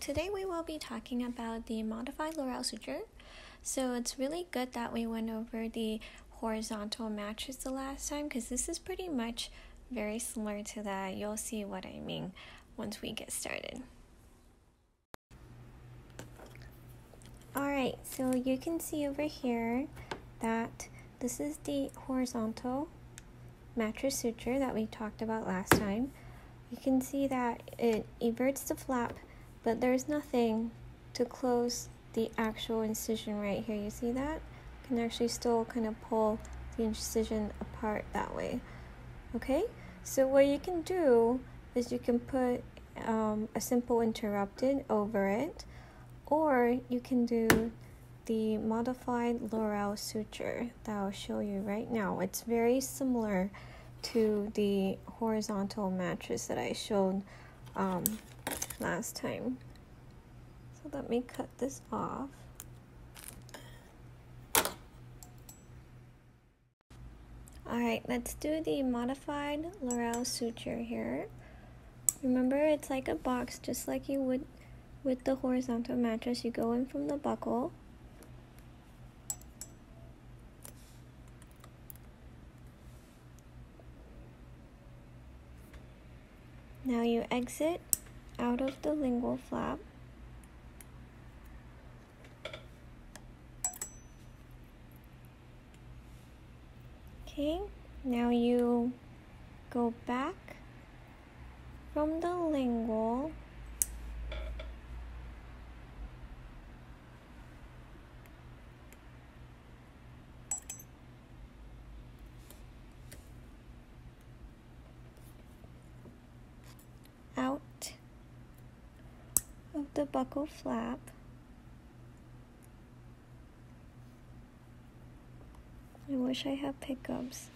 today we will be talking about the modified Laurell suture. So it's really good that we went over the horizontal mattress the last time because this is pretty much very similar to that. You'll see what I mean once we get started. Alright, so you can see over here that this is the horizontal mattress suture that we talked about last time. You can see that it everts the flap but there's nothing to close the actual incision right here. You see that? You can actually still kind of pull the incision apart that way. Okay, so what you can do is you can put um, a simple interrupted over it, or you can do the modified Laurell suture that I'll show you right now. It's very similar to the horizontal mattress that I showed um, last time. So let me cut this off. Alright, let's do the modified Laurell suture here. Remember, it's like a box, just like you would with the horizontal mattress. You go in from the buccal. Now you exit out of the lingual flap. Okay, now you go back from the lingual out of the buccal flap I wish I had pickups.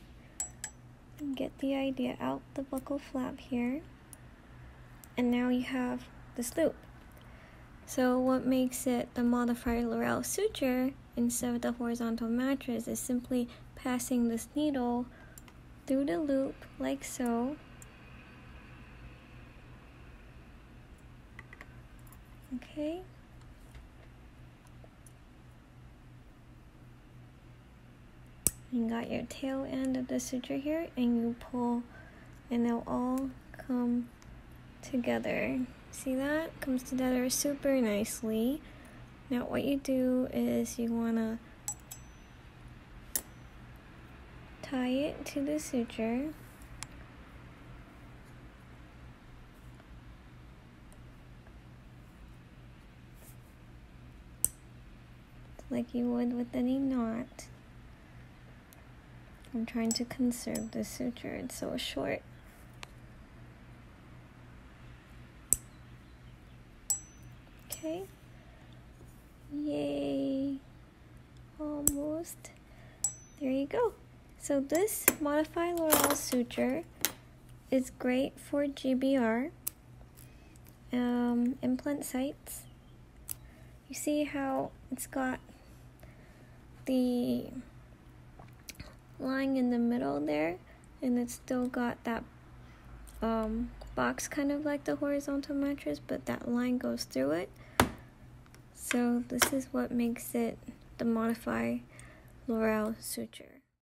Get the idea out the buccal flap here. And now you have this loop. So what makes it the modified Laurell suture instead of the horizontal mattress is simply passing this needle through the loop like so. Okay. you got your tail end of the suture here and you pull and they'll all come together. See that? Comes together super nicely. Now what you do is you want to tie it to the suture like you would with any knot I'm trying to conserve the suture, it's so short. Okay. Yay. Almost. There you go. So this modified Laurell suture is great for GBR um, implant sites. You see how it's got the lying in the middle there and it's still got that um, box kind of like the horizontal mattress but that line goes through it. So this is what makes it the modify Laurell suture